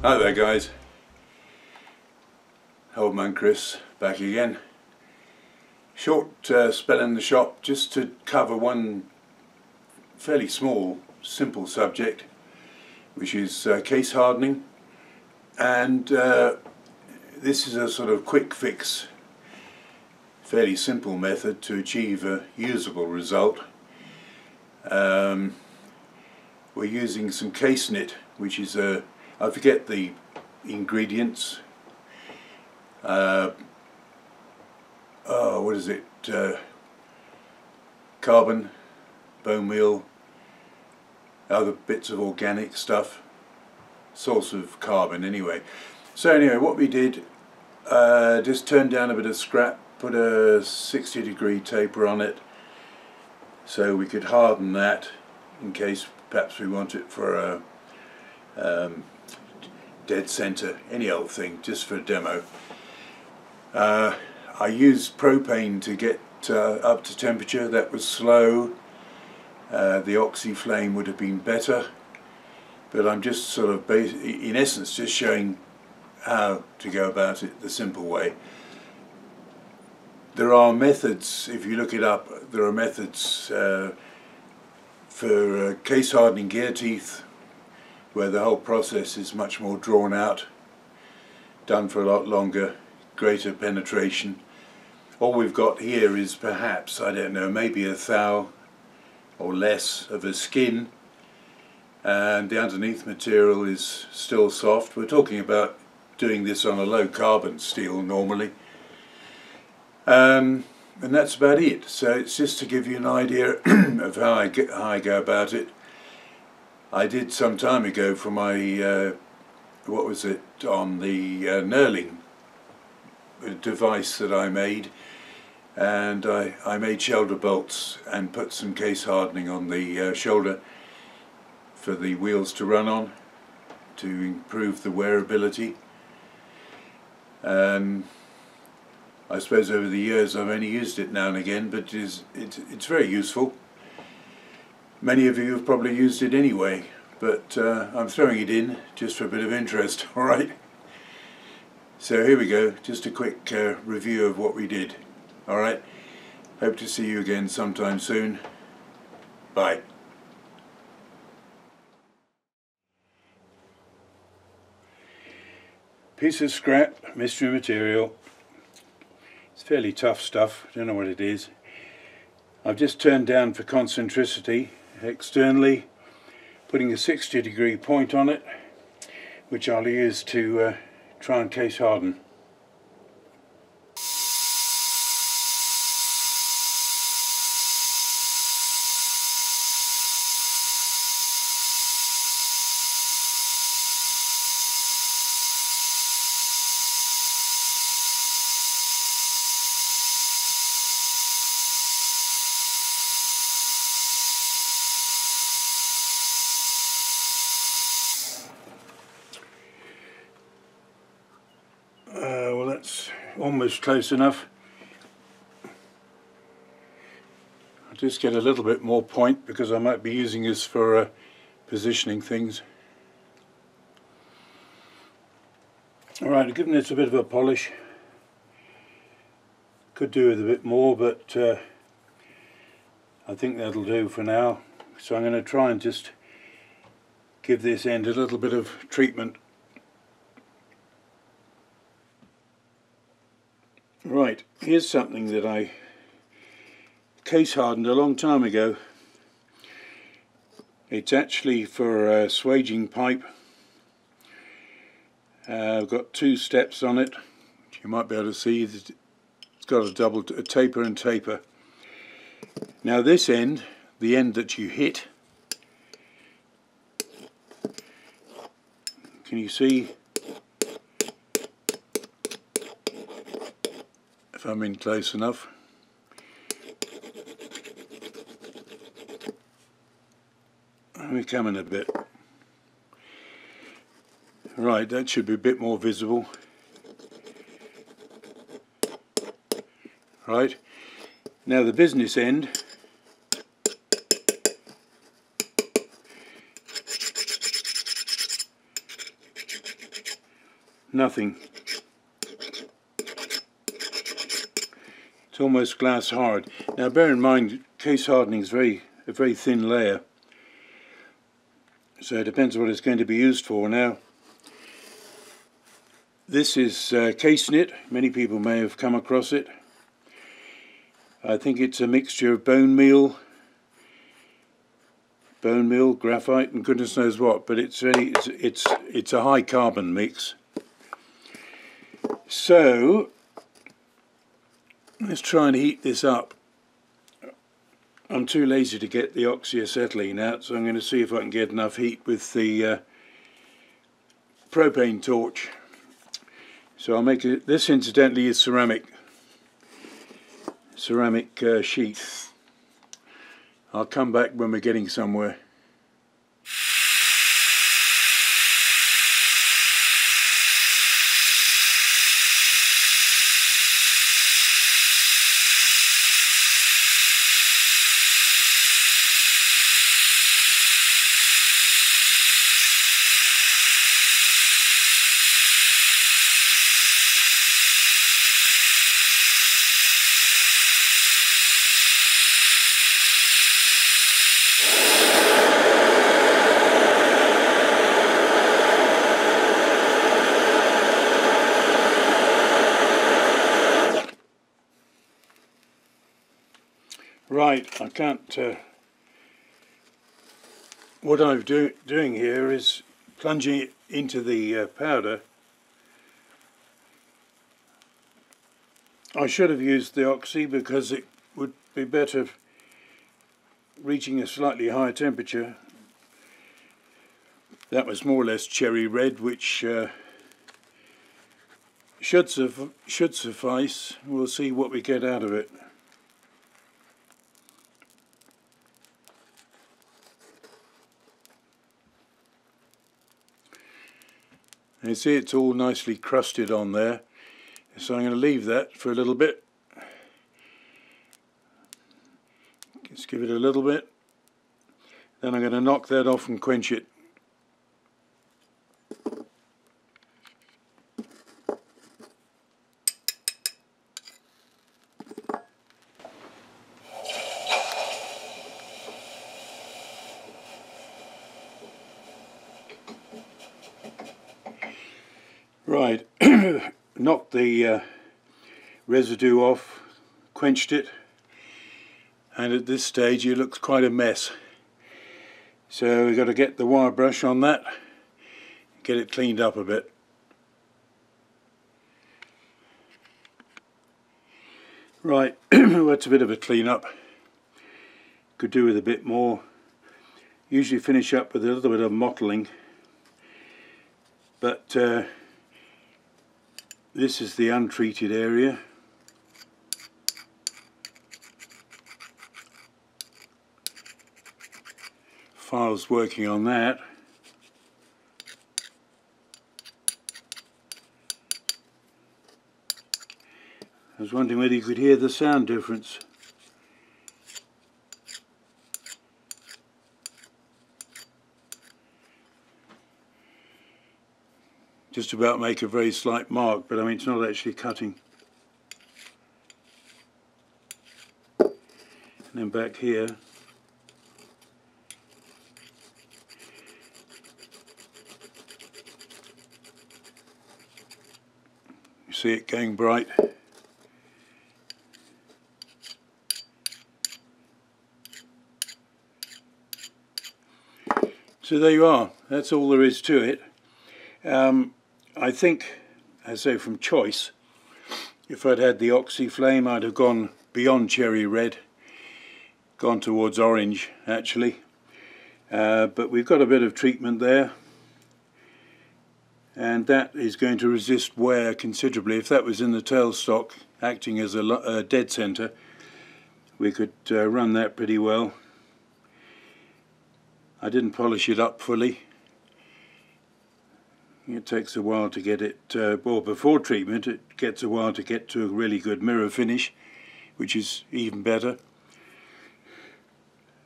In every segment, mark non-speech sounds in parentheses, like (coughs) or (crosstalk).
Hi there guys, Old Man Chris back again. Short uh, spell in the shop just to cover one fairly small, simple subject which is uh, case hardening and uh, this is a sort of quick fix, fairly simple method to achieve a usable result. Um, we're using some Kasenit which is a I forget the ingredients. Uh, oh, what is it? Uh, carbon, bone meal, other bits of organic stuff. Source of carbon, anyway. So anyway, what we did, uh, just turned down a bit of scrap, put a 60 degree taper on it, so we could harden that in case perhaps we want it for a um, dead center, any old thing, just for a demo. Uh, I used propane to get uh, up to temperature, that was slow. Uh, the oxy flame would have been better, but I'm just sort of, in essence, just showing how to go about it the simple way. There are methods, if you look it up, there are methods uh, for uh, case hardening gear teeth where the whole process is much more drawn out, done for a lot longer, greater penetration. All we've got here is perhaps, I don't know, maybe a thou or less of a skin and the underneath material is still soft. We're talking about doing this on a low carbon steel normally. Um, and that's about it. So it's just to give you an idea (clears throat) of how I, how I go about it. I did some time ago for my, uh, what was it, on the uh, knurling device that I made and I, I made shoulder bolts and put some case hardening on the uh, shoulder for the wheels to run on to improve the wearability. Um, I suppose over the years I've only used it now and again but it is, it, it's very useful. Many of you have probably used it anyway, but uh, I'm throwing it in just for a bit of interest, (laughs) alright? So here we go, just a quick uh, review of what we did, alright? Hope to see you again sometime soon. Bye. Piece of scrap, mystery material. It's fairly tough stuff, don't know what it is. I've just turned down for concentricity externally putting a 60 degree point on it which I'll use to uh, try and case harden. that's almost close enough. I'll just get a little bit more point because I might be using this for uh, positioning things. Alright, I've given this a bit of a polish. Could do with a bit more but uh, I think that'll do for now. So I'm going to try and just give this end a little bit of treatment Right, here's something that I case hardened a long time ago. It's actually for a swaging pipe. Uh, I've got two steps on it. You might be able to see that it's got a double a taper and taper. Now this end, the end that you hit, can you see if I'm in close enough. Let me come in a bit. Right, that should be a bit more visible. Right, now the business end nothing. It's almost glass hard. Now bear in mind, case hardening is very a very thin layer. So it depends what it's going to be used for. Now, this is uh, Kasenit. Many people may have come across it. I think it's a mixture of bone meal, bone meal, graphite, and goodness knows what. But it's very, it's it's, it's a high carbon mix. So let's try and heat this up. I'm too lazy to get the oxyacetylene out, so I'm going to see if I can get enough heat with the uh, propane torch. So I'll make it, this incidentally is ceramic, ceramic uh. I'll come back when we're getting somewhere. I can't. Uh, what I'm do, doing here is plunging it into the uh, powder. I should have used the oxy because it would be better reaching a slightly higher temperature. That was more or less cherry red, which uh, should, should suffice. We'll see what we get out of it. You see it's all nicely crusted on there. So I'm going to leave that for a little bit. Just give it a little bit. Then I'm going to knock that off and quench it Right, (coughs) knocked the uh, residue off, quenched it, and at this stage it looks quite a mess. So we've got to get the wire brush on that, get it cleaned up a bit. Right, (coughs) that's a bit of a clean up. Could do with a bit more. Usually finish up with a little bit of mottling, but uh, this is the untreated area. File's working on that. I was wondering whether you could hear the sound difference. Just about make a very slight mark, but I mean it's not actually cutting. And then back here, you see it going bright. So there you are, that's all there is to it. Um, I think, I say from choice, if I'd had the Oxy Flame I'd have gone beyond cherry red, gone towards orange actually. Uh, but we've got a bit of treatment there and that is going to resist wear considerably. If that was in the tailstock acting as a, a dead centre we could uh, run that pretty well. I didn't polish it up fully it takes a while to get it, uh, well before treatment it gets a while to get to a really good mirror finish which is even better.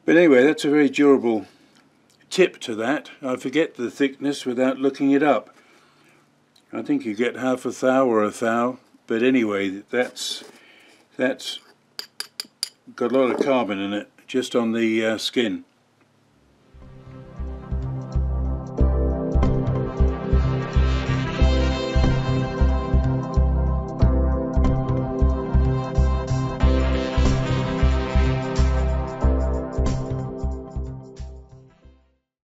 But anyway that's a very durable tip to that. I forget the thickness without looking it up. I think you get half a thou or a thou, but anyway, that's that's got a lot of carbon in it, just on the uh, skin.